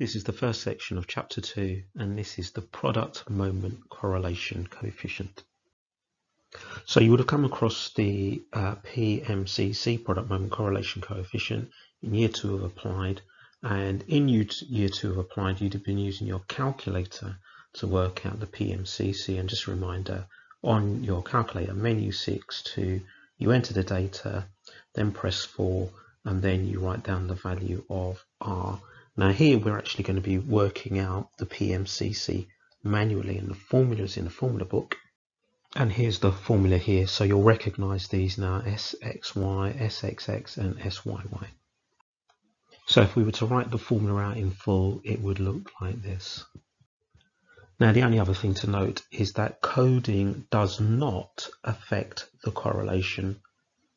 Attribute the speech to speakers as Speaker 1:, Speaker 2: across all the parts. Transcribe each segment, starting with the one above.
Speaker 1: This is the first section of chapter 2 and this is the product moment correlation coefficient. So you would have come across the uh, PMCC product moment correlation coefficient in year 2 of applied and in year 2 of applied you'd have been using your calculator to work out the PMCC and just a reminder on your calculator menu 6 to you enter the data then press 4 and then you write down the value of R now here we're actually going to be working out the PMCC manually and the formulas in the formula book. And here's the formula here. So you'll recognize these now SXY, SXX and SYY. So if we were to write the formula out in full, it would look like this. Now the only other thing to note is that coding does not affect the correlation.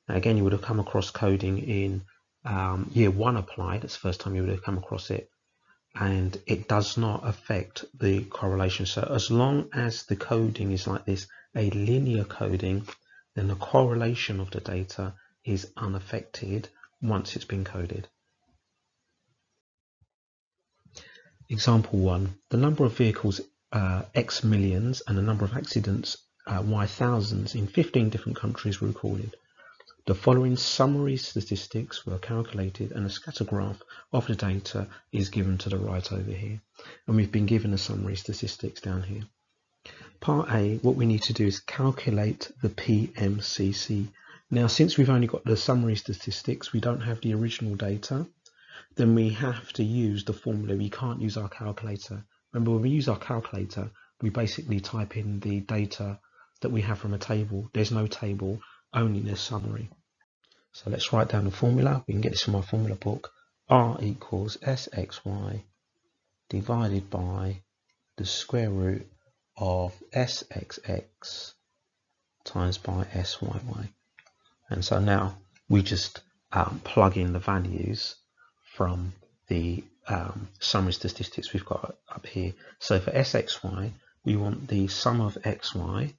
Speaker 1: Now, again, you would have come across coding in um, year one applied, it's the first time you would have come across it, and it does not affect the correlation. So as long as the coding is like this, a linear coding, then the correlation of the data is unaffected once it's been coded. Example one, the number of vehicles uh, X millions and the number of accidents uh, Y thousands in 15 different countries were recorded. The following summary statistics were calculated and a scatter graph of the data is given to the right over here. And we've been given the summary statistics down here. Part A, what we need to do is calculate the PMCC. Now, since we've only got the summary statistics, we don't have the original data, then we have to use the formula. We can't use our calculator. Remember, when we use our calculator, we basically type in the data that we have from a table. There's no table, only the summary. So let's write down the formula. We can get this from our formula book. R equals Sxy divided by the square root of Sxx times by Syy. And so now we just um, plug in the values from the um, summary statistics we've got up here. So for Sxy, we want the sum of xy.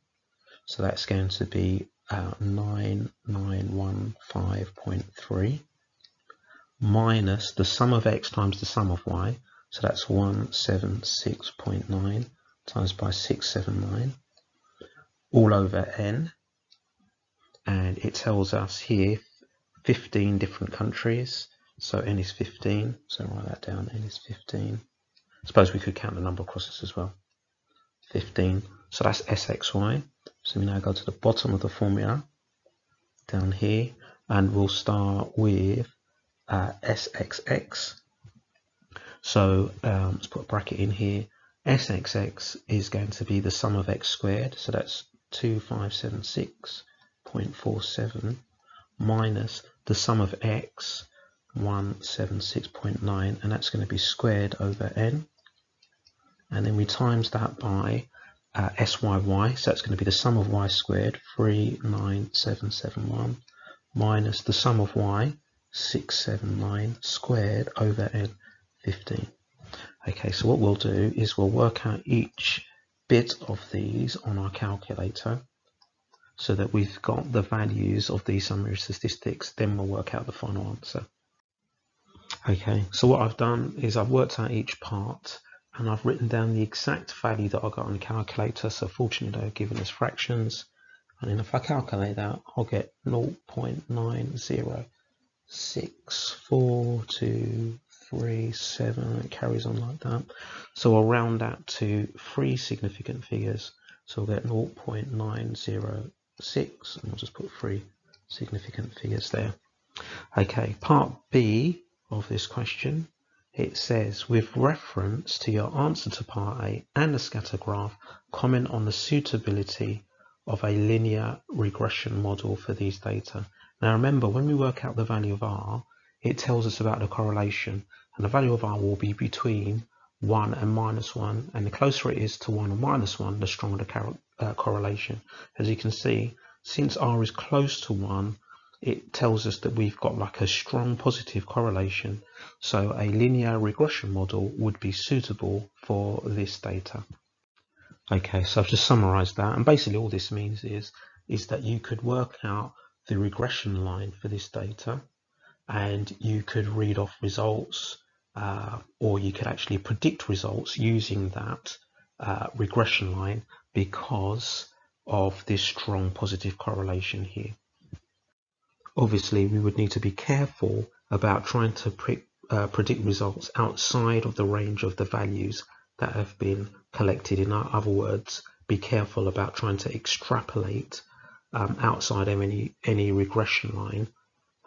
Speaker 1: So that's going to be uh, 9915.3 minus the sum of x times the sum of y. So that's 176.9 times by 679 all over n. And it tells us here 15 different countries. So n is 15. So write that down. n is 15. Suppose we could count the number of crosses as well. 15. So that's Sxy. So we now go to the bottom of the formula down here and we'll start with uh, SXX. So um, let's put a bracket in here. SXX is going to be the sum of x squared. So that's 2576.47 minus the sum of x 176.9 and that's going to be squared over n and then we times that by uh, SYY, so that's going to be the sum of y squared, 39771, minus the sum of y, 679 squared over n, 15. Okay, so what we'll do is we'll work out each bit of these on our calculator so that we've got the values of these summary statistics, then we'll work out the final answer. Okay, so what I've done is I've worked out each part and I've written down the exact value that I got on the calculator. So fortunately they're given us fractions. And then if I calculate that, I'll get 0.9064237. It carries on like that. So I'll round that to three significant figures. So we'll get 0.906 and we'll just put three significant figures there. Okay, part B of this question it says, with reference to your answer to part A and the scatter graph, comment on the suitability of a linear regression model for these data. Now remember, when we work out the value of R, it tells us about the correlation, and the value of R will be between 1 and minus 1, and the closer it is to 1 or minus 1, the stronger the uh, correlation. As you can see, since R is close to 1, it tells us that we've got like a strong positive correlation. So a linear regression model would be suitable for this data. Okay, so I've just summarized that. And basically all this means is, is that you could work out the regression line for this data and you could read off results uh, or you could actually predict results using that uh, regression line because of this strong positive correlation here. Obviously, we would need to be careful about trying to pre uh, predict results outside of the range of the values that have been collected. In other words, be careful about trying to extrapolate um, outside of any, any regression line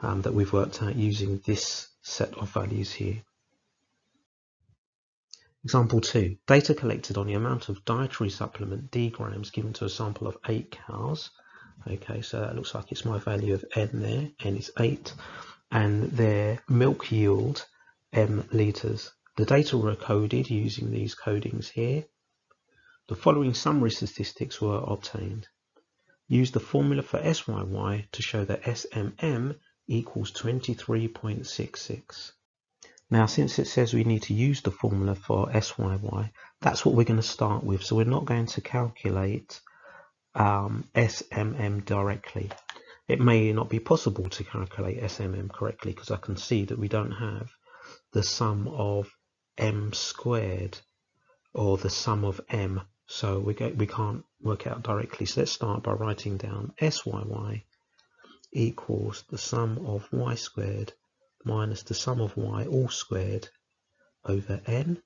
Speaker 1: um, that we've worked out using this set of values here. Example 2. Data collected on the amount of dietary supplement D grams given to a sample of 8 cows. Okay, so that looks like it's my value of N there. N is 8. And their milk yield, M litres. The data were coded using these codings here. The following summary statistics were obtained. Use the formula for SYY to show that SMM equals 23.66. Now, since it says we need to use the formula for SYY, that's what we're going to start with. So we're not going to calculate um, SMM directly. It may not be possible to calculate SMM correctly because I can see that we don't have the sum of M squared or the sum of M. So we, get, we can't work out directly. So let's start by writing down SYY equals the sum of y squared minus the sum of y all squared over n.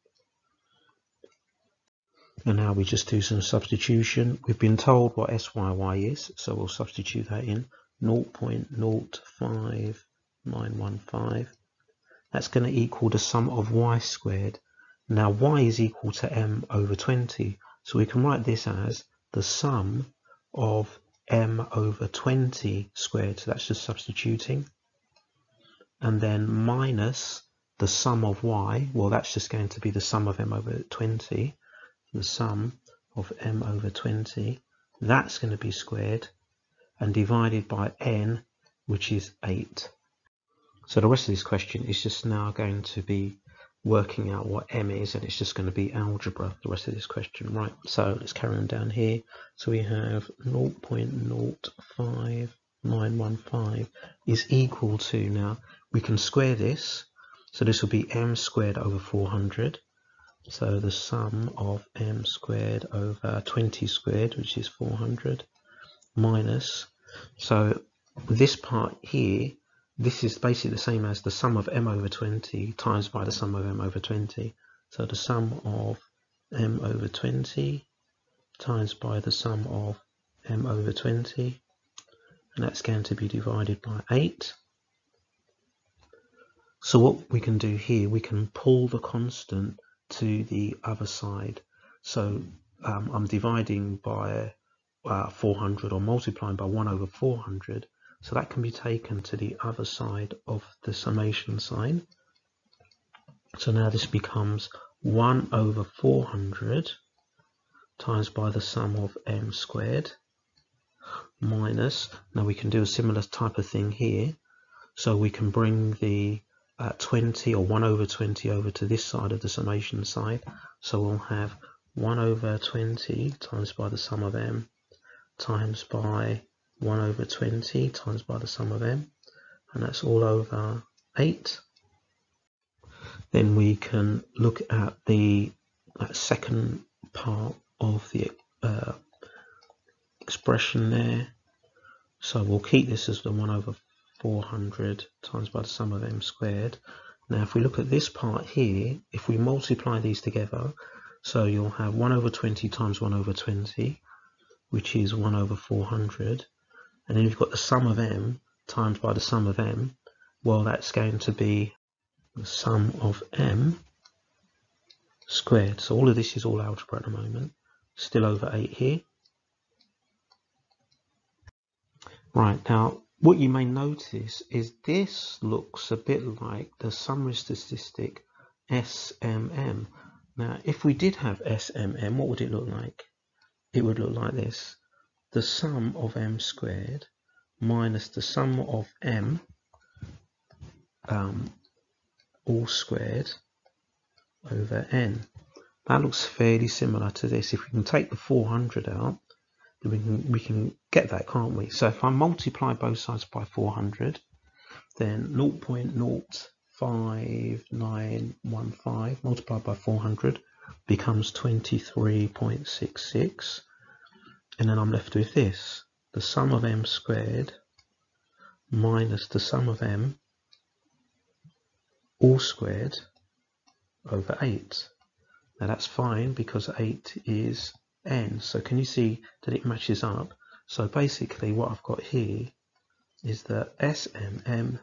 Speaker 1: And now we just do some substitution. We've been told what SYY is, so we'll substitute that in 0.05915. That's going to equal the sum of y squared. Now y is equal to m over 20, so we can write this as the sum of m over 20 squared, so that's just substituting and then minus the sum of y, well that's just going to be the sum of m over 20, the sum of m over 20, that's going to be squared, and divided by n, which is 8. So the rest of this question is just now going to be working out what m is, and it's just going to be algebra, the rest of this question. Right, so let's carry on down here. So we have 0.05915 is equal to, now we can square this. So this will be m squared over 400. So the sum of m squared over 20 squared, which is 400, minus, so this part here, this is basically the same as the sum of m over 20 times by the sum of m over 20. So the sum of m over 20 times by the sum of m over 20, and that's going to be divided by 8. So what we can do here, we can pull the constant to the other side. So um, I'm dividing by uh, 400 or multiplying by 1 over 400. So that can be taken to the other side of the summation sign. So now this becomes 1 over 400 times by the sum of m squared minus, now we can do a similar type of thing here. So we can bring the uh, 20 or 1 over 20 over to this side of the summation side. So we'll have 1 over 20 times by the sum of m times by 1 over 20 times by the sum of m and that's all over 8. Then we can look at the uh, second part of the uh, expression there. So we'll keep this as the 1 over 400 times by the sum of m squared. Now if we look at this part here, if we multiply these together, so you'll have 1 over 20 times 1 over 20, which is 1 over 400. And then you've got the sum of m times by the sum of m. Well, that's going to be the sum of m squared. So all of this is all algebra at the moment. Still over 8 here. Right, now what you may notice is this looks a bit like the summary statistic SMM. Now, if we did have SMM, what would it look like? It would look like this. The sum of m squared minus the sum of m um, all squared over n. That looks fairly similar to this. If we can take the 400 out, we can, we can get that, can't we? So if I multiply both sides by 400, then 0.0 5915 multiplied by 400 becomes 23.66 and then I'm left with this. The sum of m squared minus the sum of m all squared over 8 now that's fine because 8 is n so can you see that it matches up so basically what I've got here is that SMM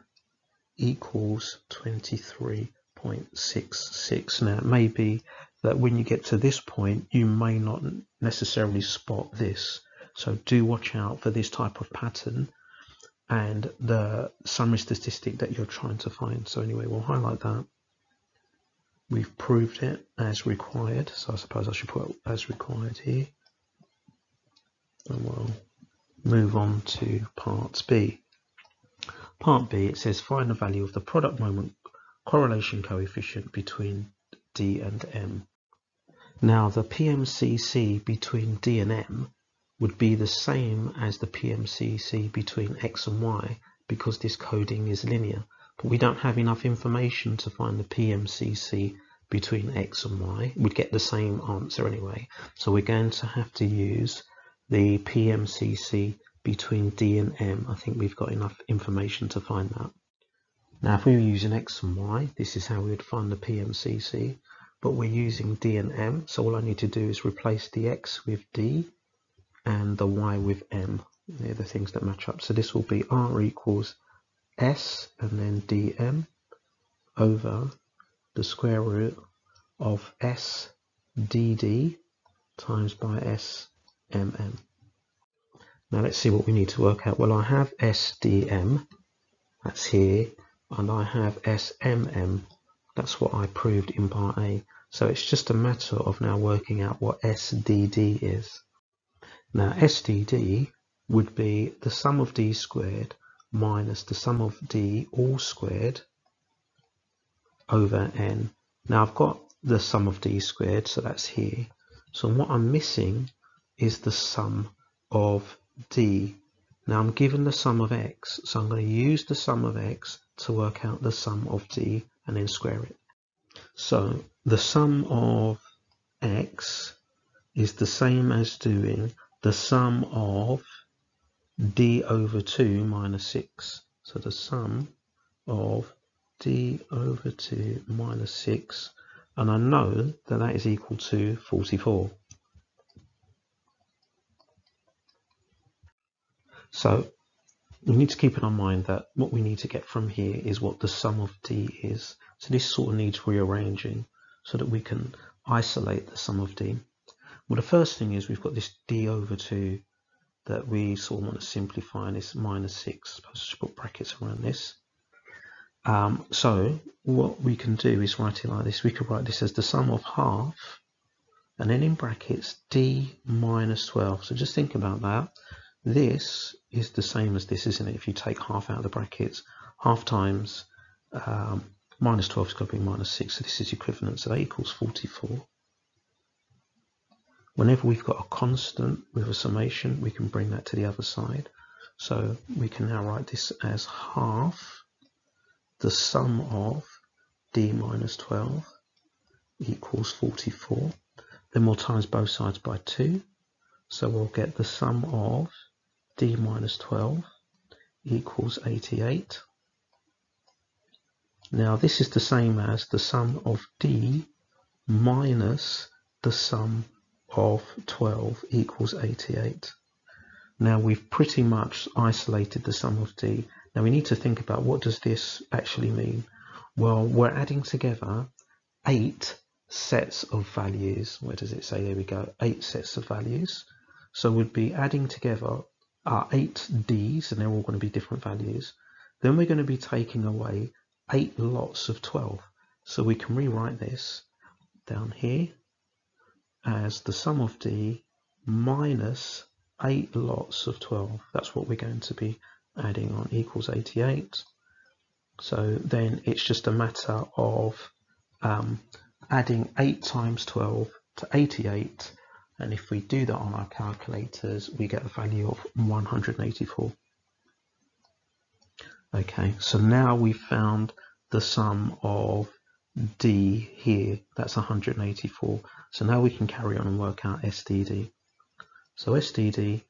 Speaker 1: equals 23.66. Now it may be that when you get to this point you may not necessarily spot this. So do watch out for this type of pattern and the summary statistic that you're trying to find. So anyway, we'll highlight that. We've proved it as required. So I suppose I should put as required here. And we'll move on to part B. Part B, it says find the value of the product moment correlation coefficient between D and M. Now the PMCC between D and M would be the same as the PMCC between X and Y because this coding is linear. We don't have enough information to find the PMCC between X and Y. We'd get the same answer anyway. So we're going to have to use the PMCC between D and M, I think we've got enough information to find that. Now, if we were using X and Y, this is how we would find the PMCC, but we're using D and M, so all I need to do is replace the X with D and the Y with M. They're the things that match up. So this will be R equals S and then dm over the square root of S dd times by S mm. Now let's see what we need to work out. Well, I have SDM, that's here, and I have SMM, that's what I proved in part A. So it's just a matter of now working out what SDD is. Now SDD would be the sum of D squared minus the sum of D all squared over N. Now I've got the sum of D squared, so that's here. So what I'm missing is the sum of d. Now I'm given the sum of x, so I'm going to use the sum of x to work out the sum of d and then square it. So the sum of x is the same as doing the sum of d over 2 minus 6. So the sum of d over 2 minus 6, and I know that that is equal to 44. So we need to keep in our mind that what we need to get from here is what the sum of d is. So this sort of needs rearranging so that we can isolate the sum of d. Well, the first thing is we've got this d over 2 that we sort of want to simplify it's minus 6. Suppose I should put brackets around this. Um, so what we can do is write it like this. We could write this as the sum of half and then in brackets d minus 12. So just think about that. This is the same as this, isn't it? If you take half out of the brackets, half times um, minus 12 is going to be minus 6, so this is equivalent, so that equals 44. Whenever we've got a constant with a summation, we can bring that to the other side. So we can now write this as half the sum of d minus 12 equals 44. Then we'll times both sides by 2. So we'll get the sum of d minus 12 equals 88. Now this is the same as the sum of d minus the sum of 12 equals 88. Now we've pretty much isolated the sum of d. Now we need to think about what does this actually mean? Well, we're adding together eight sets of values. Where does it say? There we go, eight sets of values. So we'd be adding together our eight Ds and they're all going to be different values. Then we're going to be taking away eight lots of 12. So we can rewrite this down here as the sum of D minus eight lots of 12. That's what we're going to be adding on equals 88. So then it's just a matter of um, adding 8 times 12 to 88 and if we do that on our calculators we get a value of 184 okay so now we've found the sum of D here, that's 184. So now we can carry on and work out SDD. So SDD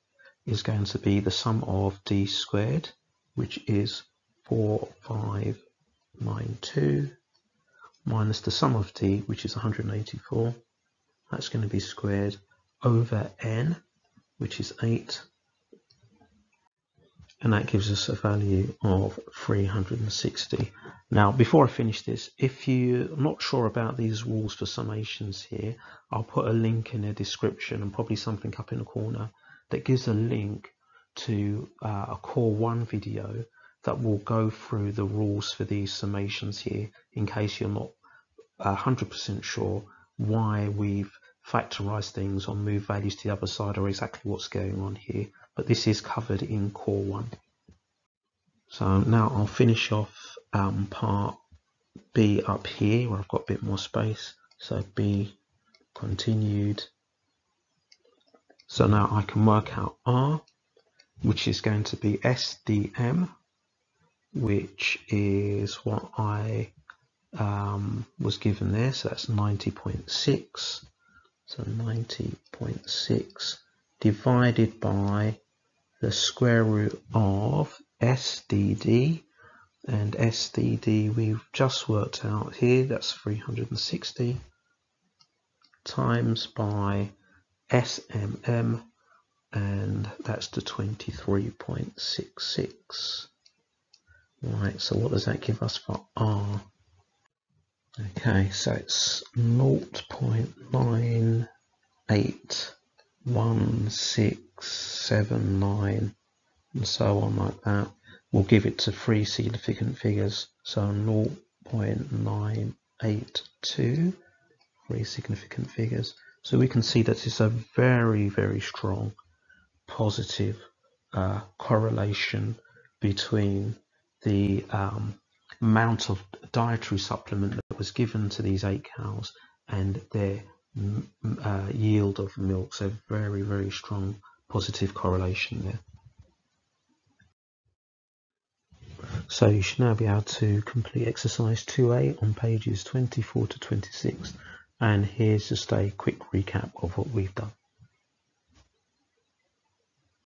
Speaker 1: is going to be the sum of D squared, which is 4592, minus the sum of D, which is 184. That's going to be squared over N, which is 8 and that gives us a value of 360. Now, before I finish this, if you're not sure about these rules for summations here, I'll put a link in the description and probably something up in the corner that gives a link to uh, a core one video that will go through the rules for these summations here in case you're not 100% sure why we've factorized things or moved values to the other side or exactly what's going on here but this is covered in core 1. So now I'll finish off um, part B up here where I've got a bit more space. So B continued. So now I can work out R, which is going to be SDM, which is what I um, was given there. So that's 90.6. So 90.6 divided by the square root of SDD and SDD we've just worked out here that's 360 times by SMM and that's the 23.66 right so what does that give us for R okay so it's 0.98 1 6 7, 9, and so on like that. We'll give it to three significant figures. So 0.982, three significant figures. So we can see that it's a very, very strong positive uh, correlation between the um, amount of dietary supplement that was given to these eight cows and their uh, yield of milk. So very, very strong positive correlation there. So you should now be able to complete exercise 2A on pages 24 to 26 and here's just a quick recap of what we've done.